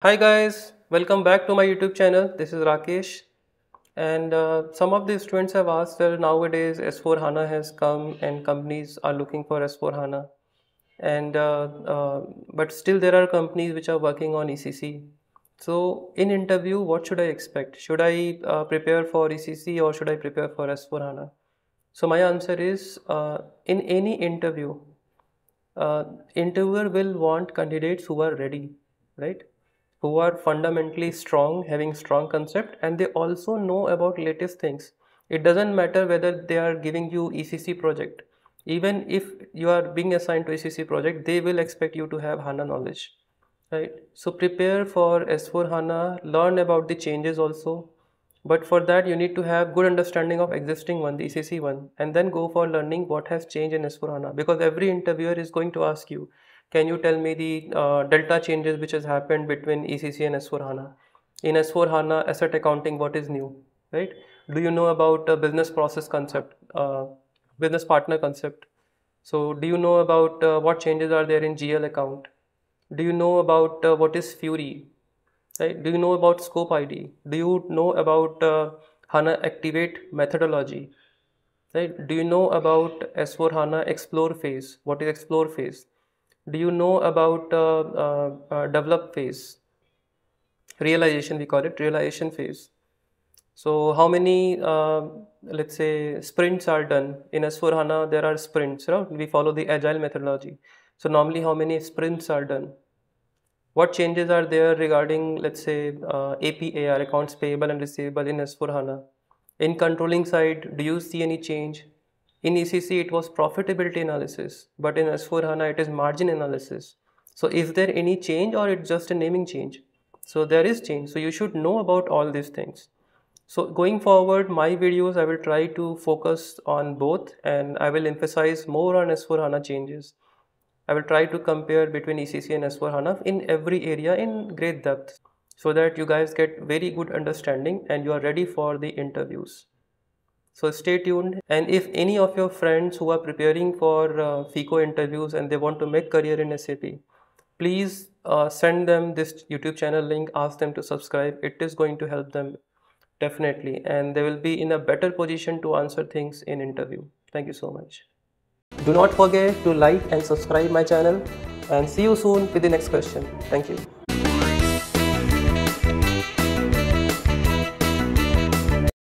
Hi guys, welcome back to my YouTube channel. This is Rakesh and uh, some of the students have asked well nowadays S4 HANA has come and companies are looking for S4 HANA and uh, uh, but still there are companies which are working on ECC. So in interview what should I expect? Should I uh, prepare for ECC or should I prepare for S4 HANA? So my answer is uh, in any interview uh, interviewer will want candidates who are ready right who are fundamentally strong having strong concept and they also know about latest things. It doesn't matter whether they are giving you ecc project. Even if you are being assigned to ecc project they will expect you to have hana knowledge right? So prepare for s4 hana learn about the changes also. But for that you need to have good understanding of existing one the ecc one and then go for learning what has changed in s4 hana because every interviewer is going to ask you can you tell me the uh, delta changes which has happened between ECC and S4 HANA? In S4 HANA asset accounting, what is new, right? Do you know about uh, business process concept, uh, business partner concept? So do you know about uh, what changes are there in GL account? Do you know about uh, what is Fiori? Right? Do you know about scope ID? Do you know about uh, HANA activate methodology? Right? Do you know about S4 HANA explore phase? What is explore phase? Do you know about uh, uh, uh, develop phase? Realization we call it realization phase. So how many uh, let's say sprints are done? In s4 hana there are sprints right? we follow the agile methodology. So normally how many sprints are done? What changes are there regarding let's say uh, APAR accounts payable and receivable in S4 HANA in controlling side do you see any change in ECC, it was profitability analysis, but in S4 HANA, it is margin analysis. So is there any change or it's just a naming change? So there is change. So you should know about all these things. So going forward, my videos, I will try to focus on both and I will emphasize more on S4 HANA changes. I will try to compare between ECC and S4 HANA in every area in great depth so that you guys get very good understanding and you are ready for the interviews. So stay tuned. And if any of your friends who are preparing for uh, FICO interviews and they want to make career in SAP, please uh, send them this YouTube channel link, ask them to subscribe. It is going to help them definitely. And they will be in a better position to answer things in interview. Thank you so much. Do not forget to like and subscribe my channel and see you soon with the next question. Thank you.